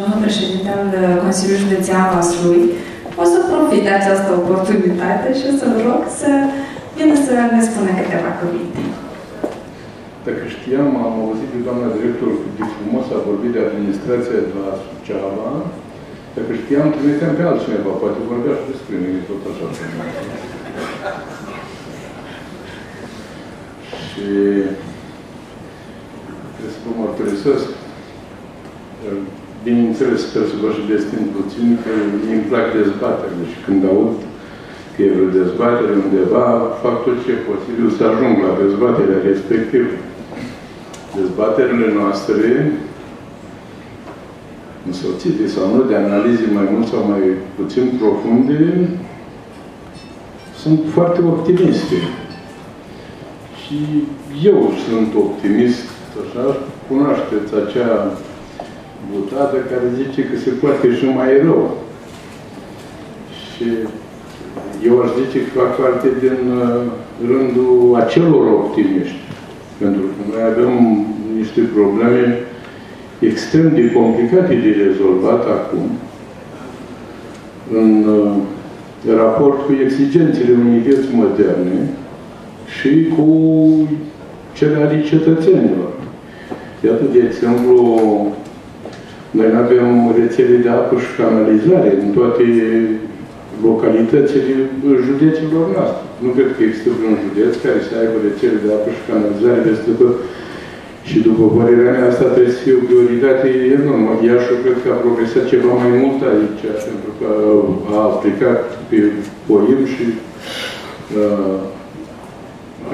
Domnul președinte al Consiliului Județean Vaslui, o să profit de această oportunitate și o să-l rog să vină să ne spună câteva cuvinte. Dacă știam, am auzit de doamna director de frumos a vorbit de administrația de la Suceava, dacă știam, trimiteam pe altcineva, poate vorbea și despre mine, tot așa. și trebuie să vă mărturisesc. Bineînțeles, sper să vă și destin puțin, că îmi plac dezbaterile și când aud că e vreo dezbatere undeva, fac tot ce e posibil să ajung la dezbaterea respectivă. Dezbaterile noastre, însoțite sau nu de analize mai mult sau mai puțin profunde, sunt foarte optimiste. Și eu sunt optimist, așa, cunoașteți acea butadă care zice că se poate și mai rău. Și eu aș zice că fac parte din uh, rândul acelor optimiști. Pentru că noi avem niște probleme extrem de complicate de rezolvat acum în uh, raport cu exigențele unei vieți moderne și cu cele ale cetățenilor. Iată, de exemplu, noi nu avem rețele de apă și canalizare în toate localitățile judeților noastre. Nu cred că există vreun județ care să aibă rețele de apă și canalizare peste tot. Și după părerea mea, asta trebuie să fie o prioritate enormă. Iașul cred că a progresat ceva mai mult aici, pentru că a aplicat pe POIM și uh,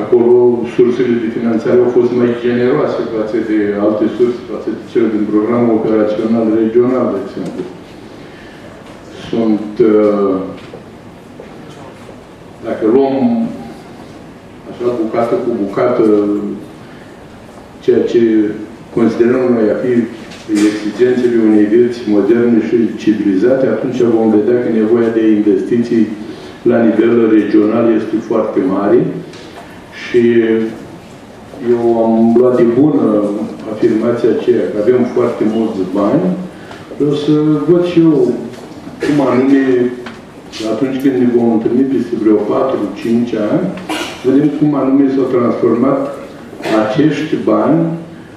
acolo sursele de finanțare au fost mai generoase față de alte surse, față de cele din programul operațional regional, de exemplu. Sunt, uh, dacă luăm așa bucată cu bucată ceea ce considerăm noi a fi exigențele unei vieți moderne și civilizate, atunci vom vedea că nevoia de investiții la nivel regional este foarte mare și eu am luat de bună afirmația aceea că avem foarte mulți bani. Vreau să văd și eu cum anume, atunci când ne vom întâlni peste vreo 4-5 ani, vedem cum anume s-au transformat acești bani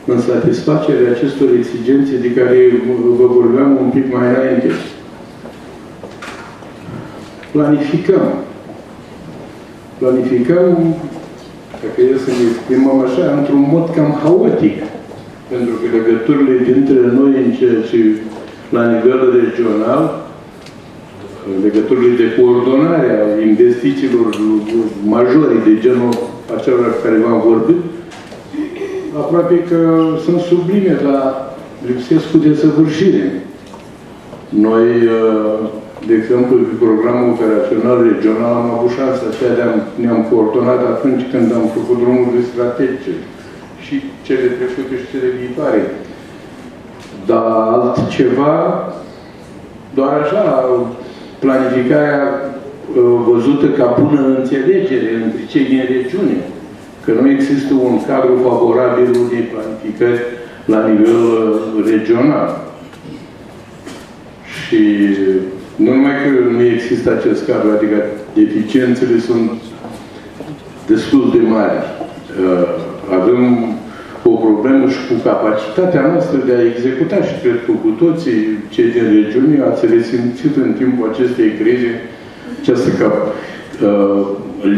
în satisfacerea acestor exigențe de care vă vorbeam un pic mai înainte. Planificăm. Planificăm dacă e să ne exprimăm așa, într-un mod cam haotic. Pentru că legăturile dintre noi în ceea ce la nivel regional, legăturile de coordonare a investițiilor majore de genul acelor care v-am vorbit, aproape că sunt sublime, dar lipsesc cu desăvârșire. Noi de exemplu, pe programul operațional regional am avut șansa aceea de ne-am coordonat atunci când am făcut drumurile strategice și cele trecute și cele viitoare. Dar altceva, doar așa, planificarea uh, văzută ca bună înțelegere între cei din regiune, că nu există un cadru favorabil unei planificări la nivel uh, regional. Și nu numai că nu există acest cadru, adică deficiențele sunt destul de mari. Uh, avem o problemă și cu capacitatea noastră de a executa și cred că cu toții cei din regiune ați resimțit în timpul acestei crize această cap, uh,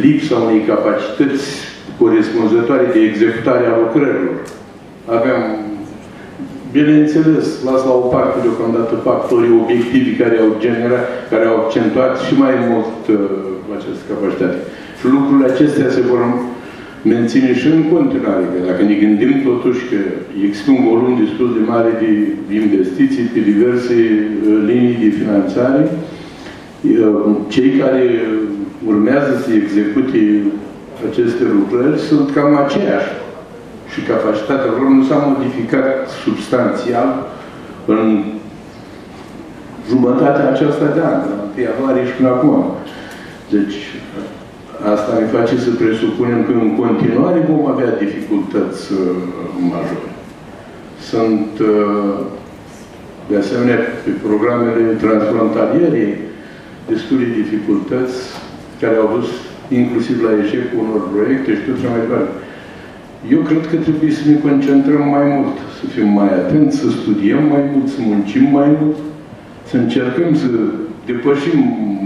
lipsa unei capacități corespunzătoare de executare a lucrărilor. Aveam Bineînțeles, las la o parte deocamdată factorii obiectivi care au generat, care au accentuat și mai mult uh, această capacitate. Și lucrurile acestea se vor menține și în continuare. Că dacă ne gândim totuși că există un volum destul de mare de investiții pe diverse uh, linii de finanțare, uh, cei care urmează să execute aceste lucrări sunt cam aceiași și capacitatea lor nu s-a modificat substanțial în jumătatea aceasta de an, de la 1 ianuarie și până acum. Deci, asta ne face să presupunem că în continuare vom avea dificultăți uh, majore. Sunt uh, De asemenea, pe programele transfrontaliere, destule dificultăți care au dus inclusiv la eșecul unor proiecte și tot ce mai departe. Eu cred că trebuie să ne concentrăm mai mult, să fim mai atenți, să studiem mai mult, să muncim mai mult, să încercăm să depășim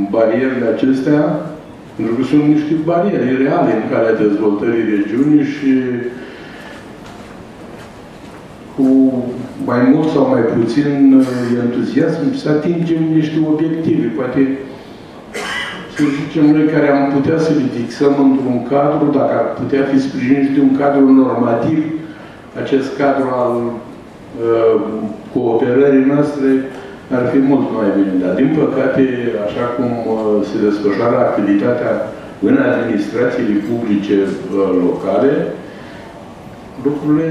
barierele acestea, pentru că sunt niște bariere reale în calea dezvoltării regiunii și cu mai mult sau mai puțin entuziasm să atingem niște obiective. Poate să zicem noi care am putea să le fixăm într-un cadru, dacă ar putea fi sprijinit de un cadru normativ, acest cadru al uh, cooperării noastre ar fi mult mai bine. Dar, din păcate, așa cum uh, se desfășoară activitatea în administrațiile publice uh, locale, lucrurile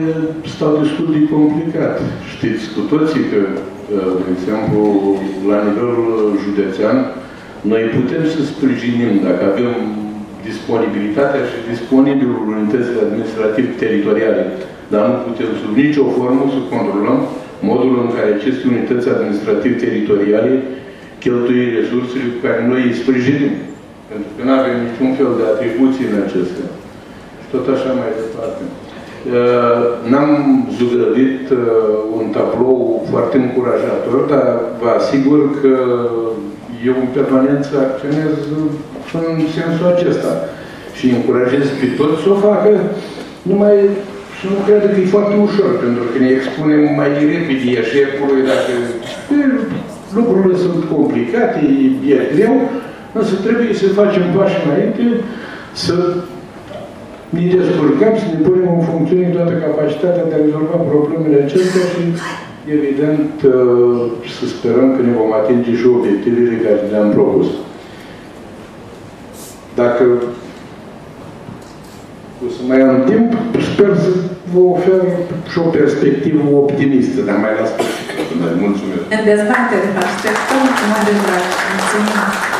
stau destul de complicat. Știți cu toții că, uh, de exemplu, la nivelul județean, noi putem să sprijinim, dacă avem disponibilitatea și disponibilul unitățile administrative teritoriale, dar nu putem sub nicio formă să controlăm modul în care aceste unități administrative teritoriale cheltuie resursele cu care noi îi sprijinim. Pentru că nu avem niciun fel de atribuții în acestea. Și tot așa mai departe. Uh, n-am zugrăvit uh, un tablou foarte încurajator, dar vă asigur că eu în permanență acționez în sensul acesta și încurajez pe toți să o facă, numai și nu cred că e foarte ușor, pentru că ne expunem mai direct pe eșecului, dacă lucrurile sunt complicate, e greu, însă trebuie să facem pași înainte, să ne descurcăm, să ne punem în funcțiune toată capacitatea de a rezolva problemele acestea și evident, uh, să sperăm că ne vom atinge și obiectivele care le-am propus. Dacă o să mai am timp, sper să vă ofer și o perspectivă optimistă, dar mai las pe Mulțumesc! În dezbatere, așteptăm cu mare drag. Mulțumim!